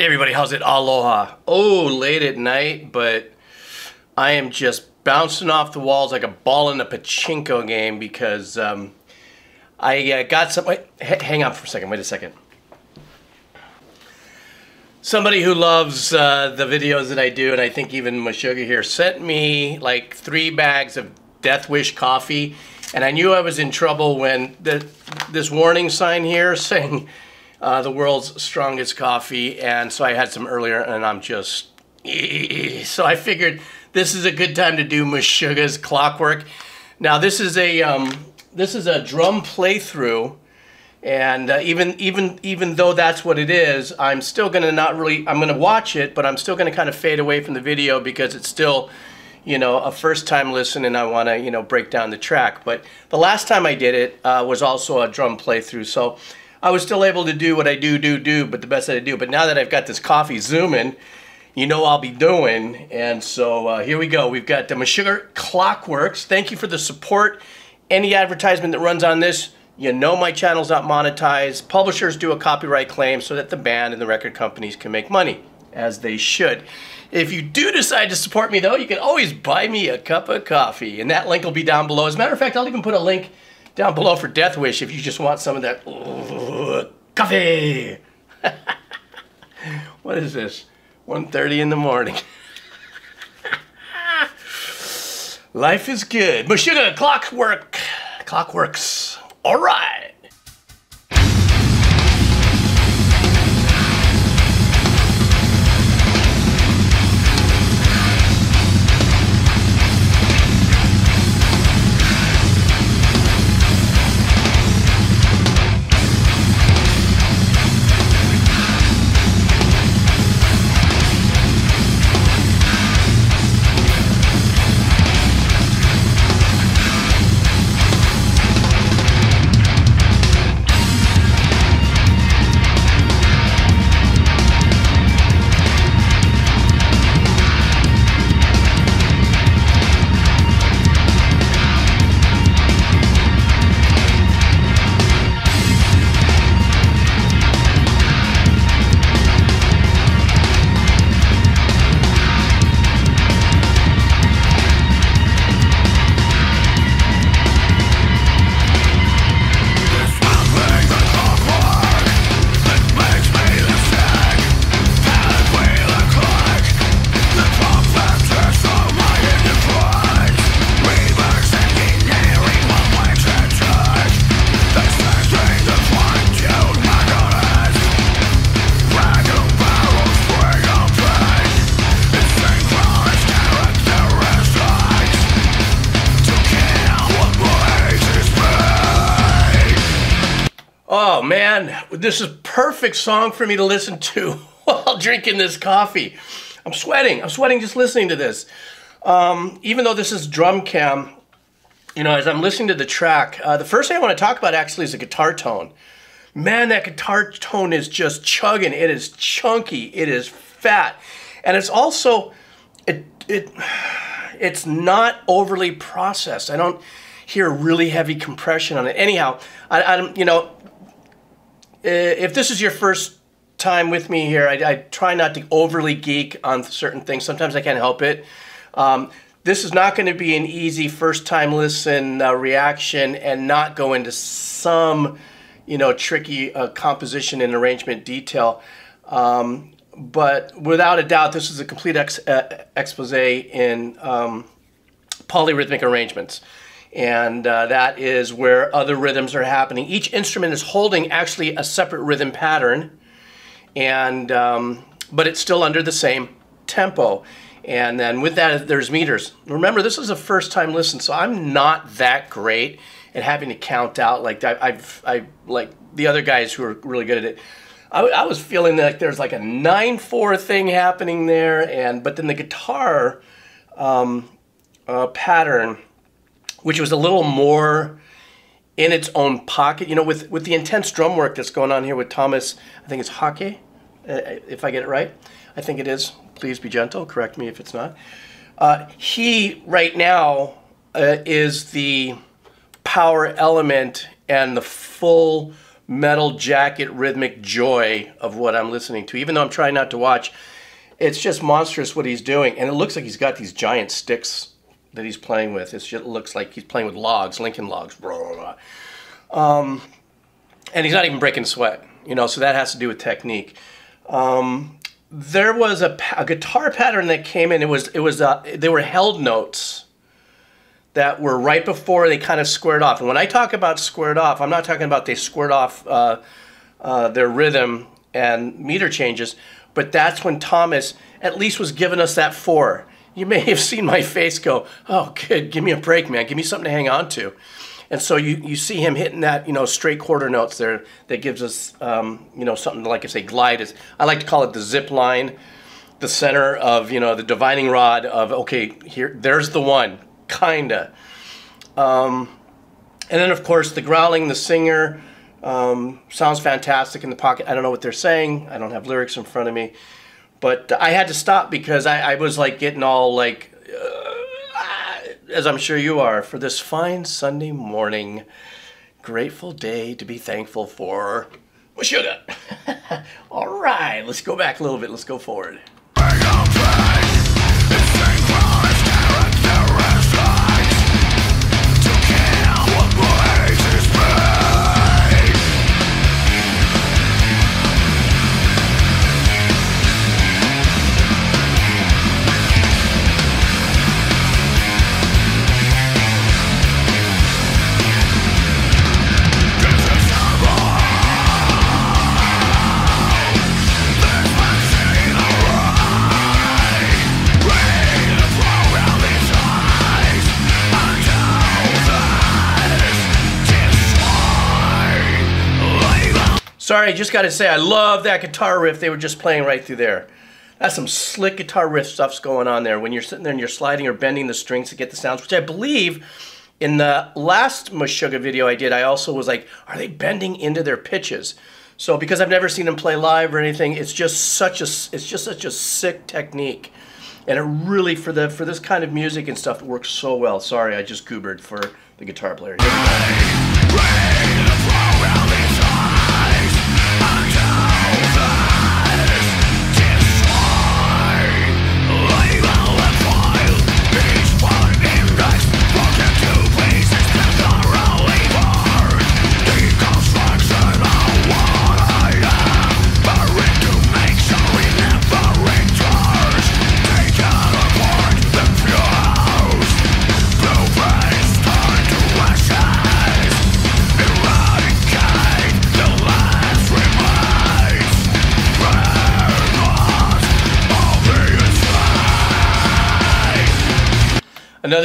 Hey everybody, how's it? Aloha. Oh, late at night, but I am just bouncing off the walls like a ball in a pachinko game because um, I uh, got some. Wait, hang on for a second. Wait a second. Somebody who loves uh, the videos that I do, and I think even Meshuggah here, sent me like three bags of Death Wish coffee, and I knew I was in trouble when the, this warning sign here saying uh, the world's strongest coffee, and so I had some earlier, and I'm just so I figured this is a good time to do Meshuggah's Clockwork. Now this is a um, this is a drum playthrough and uh, even even even though that's what it is i'm still to not really i'm to watch it but i'm still to kind of fade away from the video because it's still you know a first time listen and i want to you know break down the track but the last time i did it uh, was also a drum playthrough so i was still able to do what i do do do but the best that i do but now that i've got this coffee zooming you know I'll be doing. And so uh, here we go. We've got the Meshuggah Clockworks. Thank you for the support. Any advertisement that runs on this, you know my channel's not monetized. Publishers do a copyright claim so that the band and the record companies can make money, as they should. If you do decide to support me, though, you can always buy me a cup of coffee, and that link will be down below. As a matter of fact, I'll even put a link down below for Death Wish if you just want some of that uh, coffee. what is this? 1.30 in the morning. Life is good. Meshuggah, clockwork. Clockworks. All right. This is perfect song for me to listen to while drinking this coffee. I'm sweating. I'm sweating just listening to this. Um, even though this is drum cam, you know, as I'm listening to the track, uh, the first thing I want to talk about actually is the guitar tone. Man, that guitar tone is just chugging. It is chunky. It is fat, and it's also it it it's not overly processed. I don't hear really heavy compression on it. Anyhow, I, I you know if this is your first time with me here, I, I, try not to overly geek on certain things. Sometimes I can't help it. Um, this is not going to be an easy first time listen uh, reaction and not go into some, you know, tricky uh, composition and arrangement detail. Um, but without a doubt, this is a complete ex uh, expose in um, polyrhythmic arrangements and uh, that is where other rhythms are happening. Each instrument is holding actually a separate rhythm pattern, and um, but it's still under the same tempo. And then with that, there's meters. Remember, this is a first time listen, so I'm not that great at having to count out like that. I've, I like the other guys who are really good at it. I, I was feeling like there's like a nine four thing happening there, and but then the guitar um, uh, pattern which was a little more in its own pocket. You know, with, with the intense drum work that's going on here with Tomas, I think it's Haake, uh, if I get it right. I think it is. Please be gentle. Correct me if it's not. Uh, he, right now, uh, is the power element and the full metal jacket rhythmic joy of what I'm listening to. Even though I'm trying not to watch, it's just monstrous what he's doing. And it looks like he's got these giant sticks that he's playing with. It just looks like he's playing with logs, Lincoln logs. Blah, blah, blah. Um, and he's not even breaking sweat, you know, so that has to do with technique. Um, there was a, a, guitar pattern that came in. It was, it was, uh, they were held notes that were right before they kind of squared off. And when I talk about squared off, I'm not talking about they squared off uh, uh, their rhythm and meter changes, but that's when Tomas at least was giving us that four. You may have seen my face go, oh, good, give me a break, man. Give me something to hang on to. And so you, you see him hitting that, you know, straight quarter notes there that gives us, um, you know, something like I say, glide. Is, I like to call it the zip line, the center of, you know, the divining rod of, okay, here, there's the one kinda. Um, and then, of course, the growling, the singer um, sounds fantastic in the pocket. I don't know what they're saying. I don't have lyrics in front of me, but I had to stop because I, I was like getting all like, uh, as I'm sure you are, for this fine Sunday morning, grateful day to be thankful for. Sugar. all right, let's go back a little bit. Let's go forward. Sorry, I just got to say, I love that guitar riff they were just playing right through there. That's some slick guitar riff stuff's going on there when you're sitting there and you're sliding or bending the strings to get the sounds, which I believe in the last Meshuggah video I did, I also was like, are they bending into their pitches? So because I've never seen them play live or anything, it's just such a it's just such a sick technique. And it really for the for this kind of music and stuff it works so well. Sorry, I just goobered for the guitar player.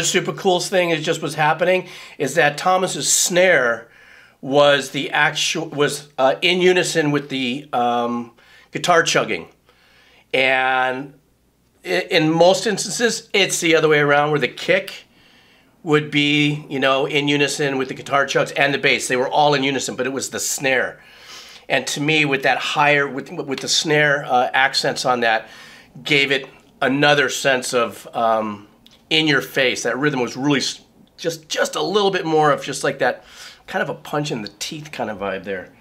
Super cool thing that just was happening is that Tomas's snare was the actual was uh, in unison with the um, guitar chugging, and in most instances it's the other way around where the kick would be you know in unison with the guitar chugs and the bass. They were all in unison, but it was the snare. And to me, with that higher with with the snare uh, accents on that, gave it another sense of um, in your face. That rhythm was really just just a little bit more of just like that kind of a punch in the teeth kind of vibe there.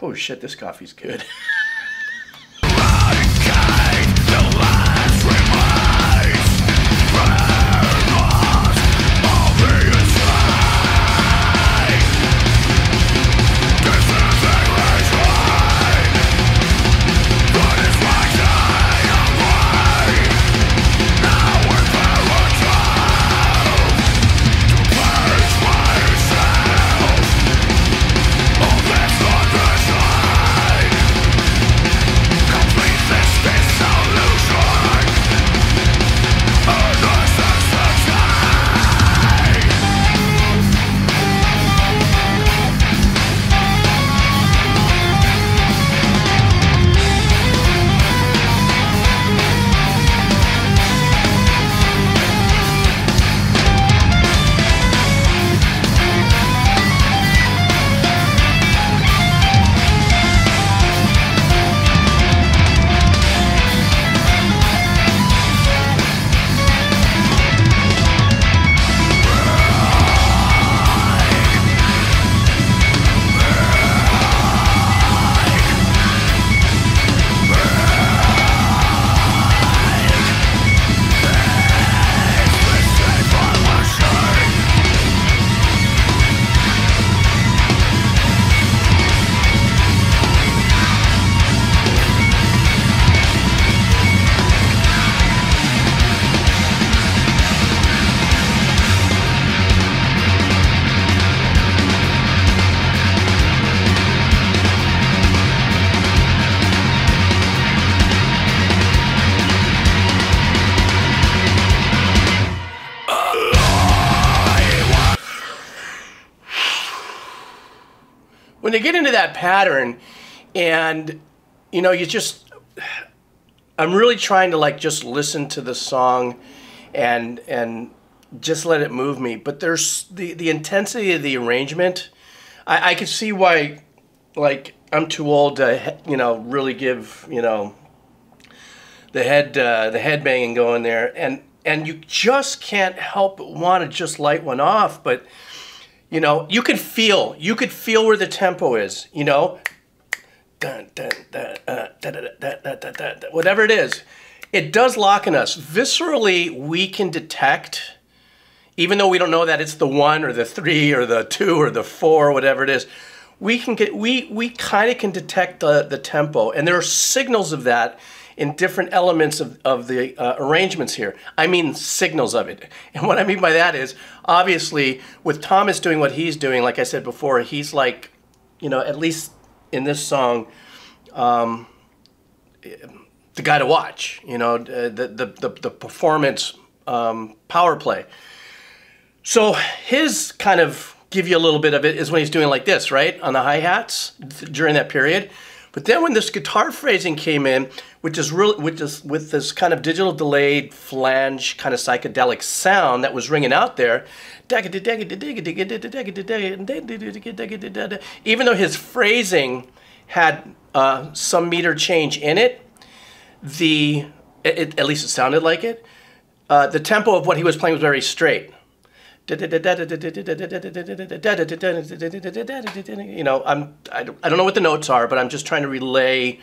Oh shit, this coffee's good. when they get into that pattern, and you know, you just, I'm really trying to like just listen to the song, and and just let it move me. But there's the the intensity of the arrangement. I, I could see why, like, I'm too old to you know really give you know the head uh, the head banging going there, and and you just can't help but want to just light one off, but you know, you could feel, you could feel where the tempo is, you know, whatever it is, it does lock in us. Viscerally, we can detect, even though we don't know that it's the one or the three or the two or the four, or whatever it is, we can get, we, we kind of can detect the, the tempo. And there are signals of that in different elements of, of the uh, arrangements here. I mean signals of it. And what I mean by that is, obviously, with Tomas doing what he's doing, like I said before, he's like, you know, at least in this song, um, the guy to watch, you know, uh, the, the, the, the performance um, power play. So his kind of give you a little bit of it is when he's doing like this, right? On the hi-hats during that period. But then when this guitar phrasing came in, which is real, which is with this kind of digital delayed flange kind of psychedelic sound that was ringing out there, even though his phrasing had uh, some meter change in it, the it, at least it sounded like it. Uh, the tempo of what he was playing was very straight. You know, I'm I don't, I don't know what the notes are, but I'm just trying to relay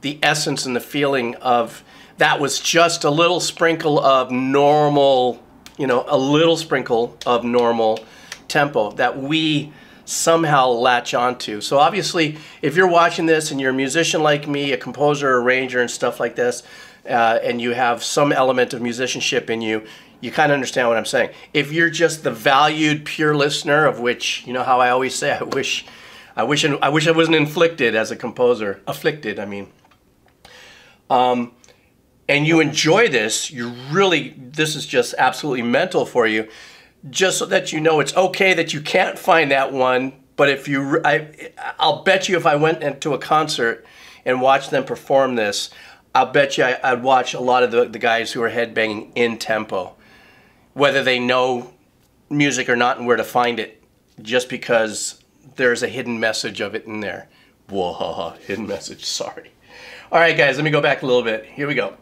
the essence and the feeling of that was just a little sprinkle of normal, you know, a little sprinkle of normal tempo that we somehow latch onto. So obviously, if you're watching this and you're a musician like me, a composer, arranger, and stuff like this, uh, and you have some element of musicianship in you, you kind of understand what I'm saying. If you're just the valued pure listener, of which you know how I always say, I wish, I wish, I wish I wasn't inflicted as a composer. Afflicted, I mean. Um, and you enjoy this, you really, this is just absolutely mental for you. Just so that you know it's okay that you can't find that one. But if you, I, I'll bet you if I went into a concert and watched them perform this, I'll bet you I, would watch a lot of the, the guys who are headbanging in tempo whether they know music or not and where to find it, just because there's a hidden message of it in there. Whoa, hidden message, sorry. All right, guys, let me go back a little bit. Here we go.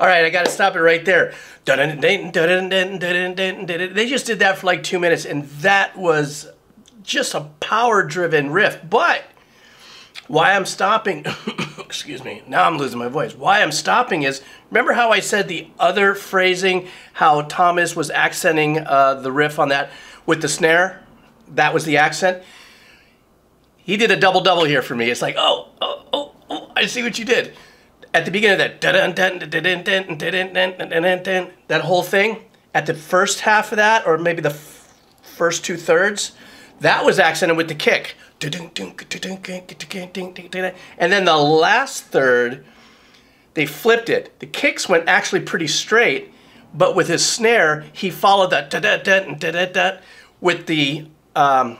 All right, I got to stop it right there. They just did that for like two minutes, and that was just a power driven riff. But why I'm stopping, excuse me, now I'm losing my voice. Why I'm stopping is remember how I said the other phrasing, how Tomas was accenting uh, the riff on that with the snare? That was the accent. He did a double double here for me. It's like, oh, oh, oh, oh, I see what you did. At the beginning of that, that whole thing, at the first half of that, or maybe the first two thirds, that was accented with the kick. And then the last third, they flipped it. The kicks went actually pretty straight, but with his snare, he followed that with the um,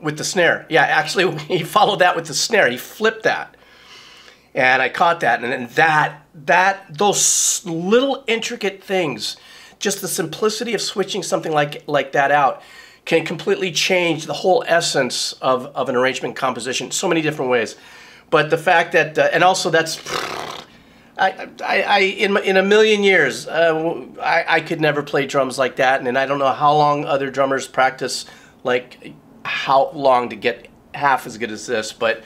with the snare. Yeah, actually, he followed that with the snare. He flipped that, and I caught that. And then that that those little intricate things, just the simplicity of switching something like like that out can completely change the whole essence of, of an arrangement composition so many different ways. But the fact that, uh, and also that's, I, I, I in, in a million years, uh, I, I could never play drums like that. And, and I don't know how long other drummers practice, like how long to get half as good as this. But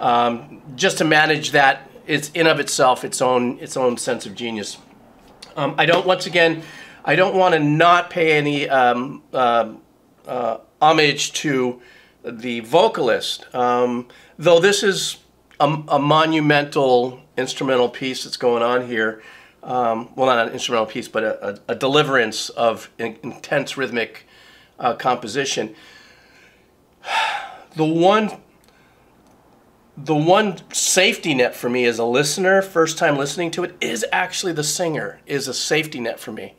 um, just to manage that, it's in of itself its own, its own sense of genius. Um, I don't, once again, I don't want to not pay any um, uh, uh, homage to the vocalist. Um, though this is a, a, monumental instrumental piece that's going on here. Um, well, not an instrumental piece, but a, a, deliverance of in, intense rhythmic uh, composition. The one, the one safety net for me as a listener, first time listening to it, is actually the singer. Is a safety net for me.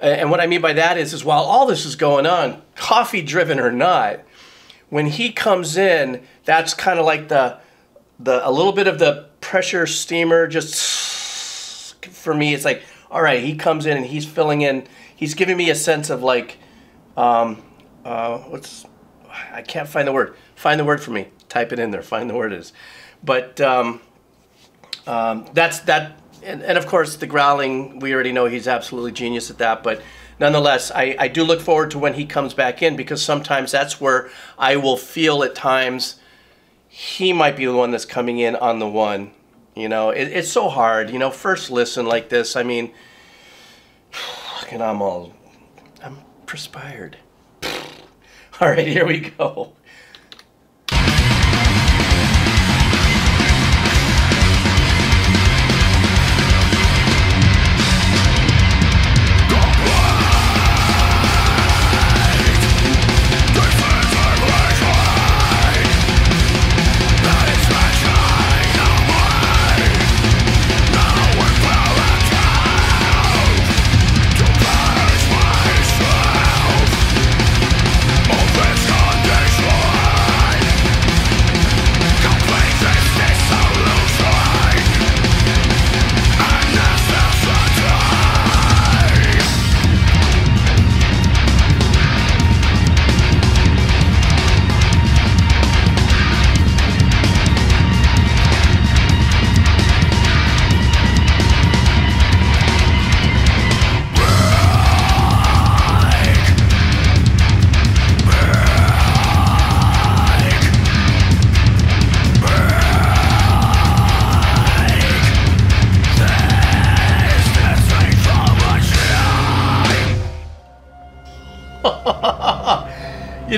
And what I mean by that is, is while all this is going on, coffee driven or not, when he comes in, that's kind of like the, the a little bit of the pressure steamer. Just for me, it's like, all right, he comes in and he's filling in. He's giving me a sense of like, um, uh, what's, I can't find the word. Find the word for me. Type it in there. Find the word is, but um, um, that's that and, and of course the growling we already know he's absolutely genius at that but nonetheless I, I do look forward to when he comes back in because sometimes that's where i will feel at times he might be the one that's coming in on the one you know? It, it's so hard you know first listen like this i mean and i'm all i'm perspired. All right here we go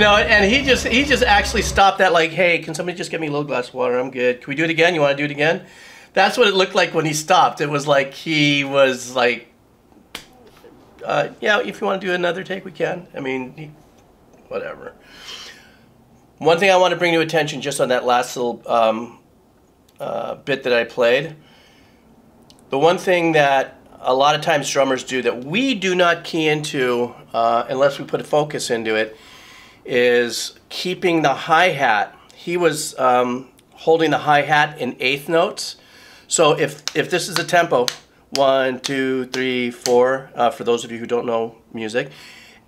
you know, and he just he just actually stopped that like, hey, can somebody just get me a little glass of water? I'm good. Can we do it again? You want to do it again? That's what it looked like when he stopped. It was like he was like, uh, yeah, if you want to do another take, we can. I mean, he, whatever. One thing I want to bring to attention just on that last little um, uh, bit that I played. The one thing that a lot of times drummers do that we do not key into uh, unless we put a focus into it is keeping the hi-hat. He was um, holding the hi-hat in eighth notes. So if, if this is a tempo, one, two, three, four, uh, for those of you who don't know music,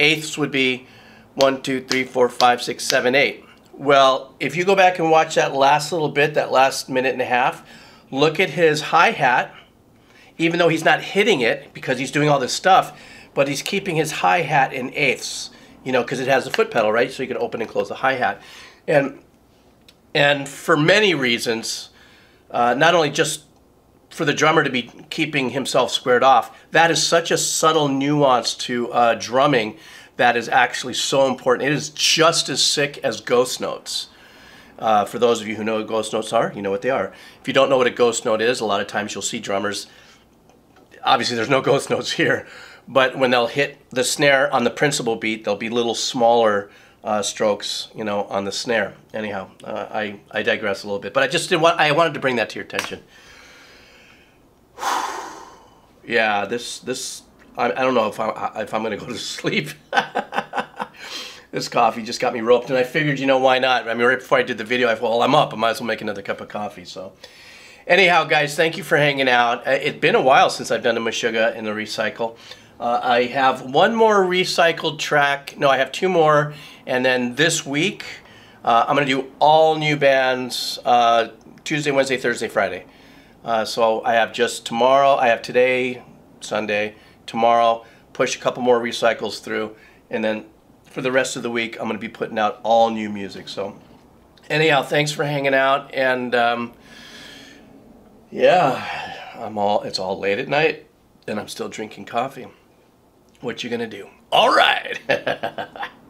eighths would be one, two, three, four, five, six, seven, eight. Well, if you go back and watch that last little bit, that last minute and a half, look at his hi-hat, even though he's not hitting it because he's doing all this stuff, but he's keeping his hi hat in eighths, you know, because it has a foot pedal, right? So you can open and close the hi hat, and and for many reasons, uh, not only just for the drummer to be keeping himself squared off, that is such a subtle nuance to uh, drumming that is actually so important. It is just as sick as ghost notes. Uh, for those of you who know what ghost notes are, you know what they are. If you don't know what a ghost note is, a lot of times you'll see drummers. Obviously, there's no ghost notes here, but when they'll hit the snare on the principal beat, there'll be little smaller uh, strokes, you know, on the snare. Anyhow, uh, I I digress a little bit, but I just did want I wanted to bring that to your attention. yeah, this this I, I don't know if I if I'm gonna go to sleep. this coffee just got me roped, and I figured, you know, why not? I mean, right before I did the video, I thought, well, I'm up. I might as well make another cup of coffee. So, anyhow, guys, thank you for hanging out. Uh, it's been a while since I've done the Meshuggah in the recycle. Uh, I have one more recycled track. No, I have two more, and then this week uh, I'm going to do all new bands uh, Tuesday, Wednesday, Thursday, Friday. Uh, so I have just tomorrow. I have today, Sunday, tomorrow. Push a couple more recycles through, and then for the rest of the week, I'm going to be putting out all new music. So, anyhow, thanks for hanging out, and um, yeah, I'm all. It's all late at night, and I'm still drinking coffee. What you gonna do? All right.